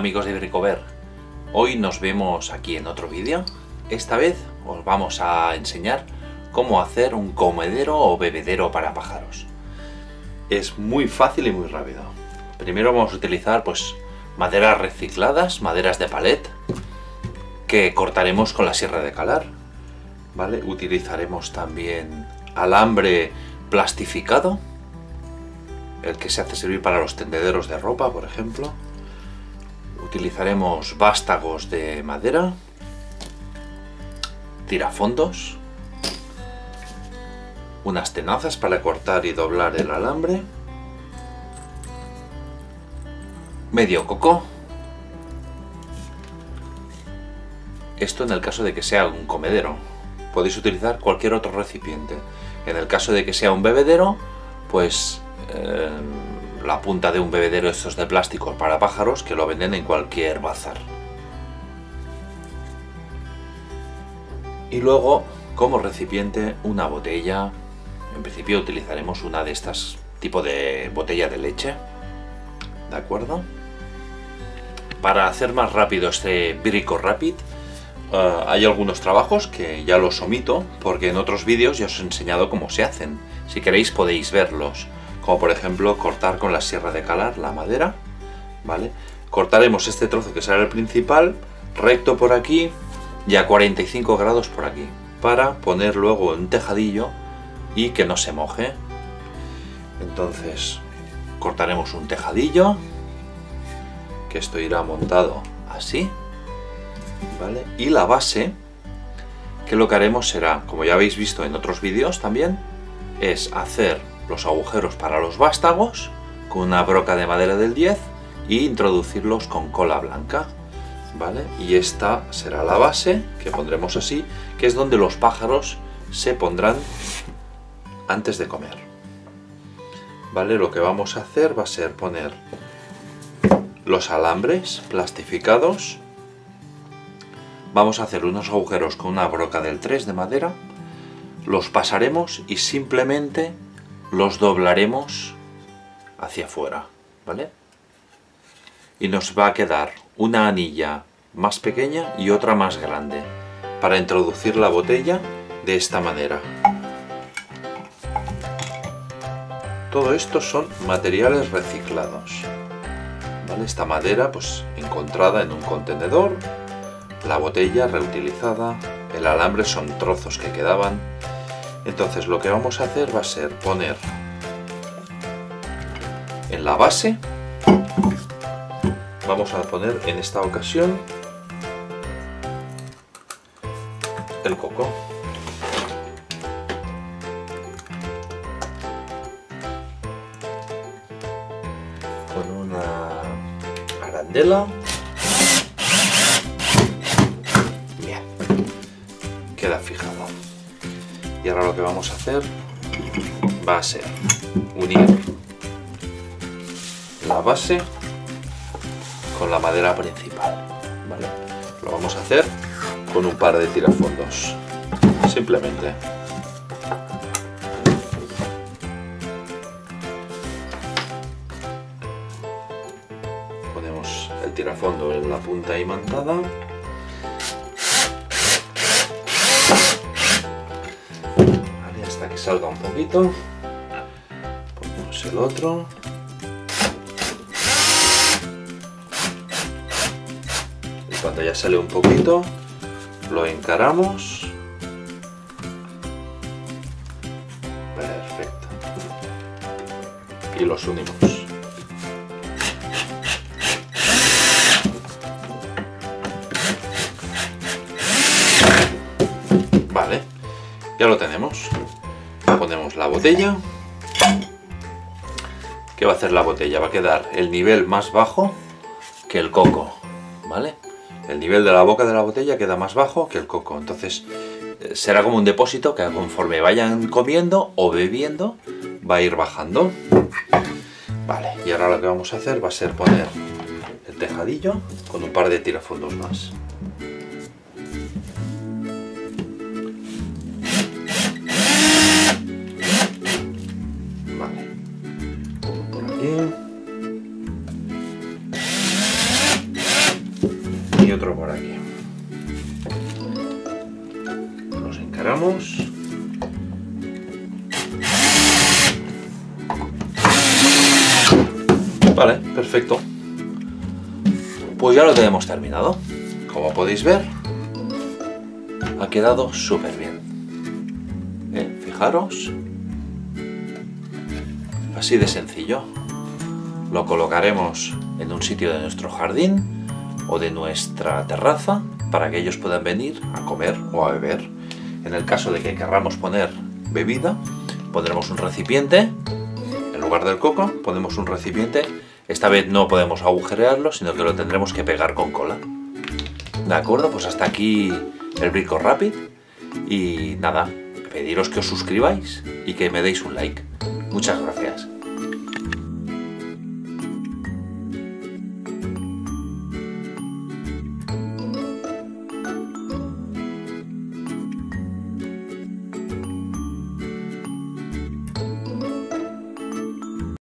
amigos de Bricover, hoy nos vemos aquí en otro vídeo. Esta vez os vamos a enseñar cómo hacer un comedero o bebedero para pájaros. Es muy fácil y muy rápido. Primero vamos a utilizar pues maderas recicladas, maderas de palet, que cortaremos con la sierra de calar. ¿Vale? Utilizaremos también alambre plastificado, el que se hace servir para los tendederos de ropa, por ejemplo. Utilizaremos vástagos de madera, tirafondos, unas tenazas para cortar y doblar el alambre, medio coco, esto en el caso de que sea un comedero, podéis utilizar cualquier otro recipiente, en el caso de que sea un bebedero, pues eh, la punta de un bebedero estos de plástico para pájaros que lo venden en cualquier bazar. Y luego, como recipiente, una botella. En principio utilizaremos una de estas tipo de botella de leche. ¿De acuerdo? Para hacer más rápido este Brico Rapid, uh, hay algunos trabajos que ya los omito porque en otros vídeos ya os he enseñado cómo se hacen. Si queréis podéis verlos como por ejemplo cortar con la sierra de calar la madera, ¿vale? Cortaremos este trozo que será el principal, recto por aquí y a 45 grados por aquí, para poner luego un tejadillo y que no se moje. Entonces cortaremos un tejadillo, que esto irá montado así, ¿vale? Y la base, que lo que haremos será, como ya habéis visto en otros vídeos también, es hacer los agujeros para los vástagos con una broca de madera del 10 e introducirlos con cola blanca. ¿Vale? Y esta será la base que pondremos así, que es donde los pájaros se pondrán antes de comer. ¿Vale? Lo que vamos a hacer va a ser poner los alambres plastificados. Vamos a hacer unos agujeros con una broca del 3 de madera. Los pasaremos y simplemente los doblaremos hacia afuera, ¿vale? Y nos va a quedar una anilla más pequeña y otra más grande para introducir la botella de esta manera. Todo esto son materiales reciclados. ¿vale? Esta madera pues encontrada en un contenedor, la botella reutilizada, el alambre son trozos que quedaban entonces lo que vamos a hacer va a ser poner en la base, vamos a poner en esta ocasión el coco. Con una arandela queda fijado. Y ahora lo que vamos a hacer va a ser unir la base con la madera principal. Lo vamos a hacer con un par de tirafondos. Simplemente. Ponemos el tirafondo en la punta imantada salga un poquito. Ponemos el otro. Y cuando ya sale un poquito, lo encaramos. Perfecto. Y los unimos. Vale, ya lo tenemos ponemos la botella. ¿Qué va a hacer la botella? Va a quedar el nivel más bajo que el coco, ¿vale? El nivel de la boca de la botella queda más bajo que el coco. Entonces eh, será como un depósito que conforme vayan comiendo o bebiendo va a ir bajando. Vale, y ahora lo que vamos a hacer va a ser poner el tejadillo con un par de tirafondos más. otro por aquí. Nos encaramos. Vale, perfecto. Pues ya lo tenemos terminado. Como podéis ver, ha quedado súper bien. Eh, fijaros. Así de sencillo. Lo colocaremos en un sitio de nuestro jardín o de nuestra terraza para que ellos puedan venir a comer o a beber. En el caso de que querramos poner bebida, pondremos un recipiente, en lugar del coco, ponemos un recipiente. Esta vez no podemos agujerearlo, sino que lo tendremos que pegar con cola. ¿De acuerdo? Pues hasta aquí el Brico Rapid. Y nada, pediros que os suscribáis y que me deis un like. Muchas gracias.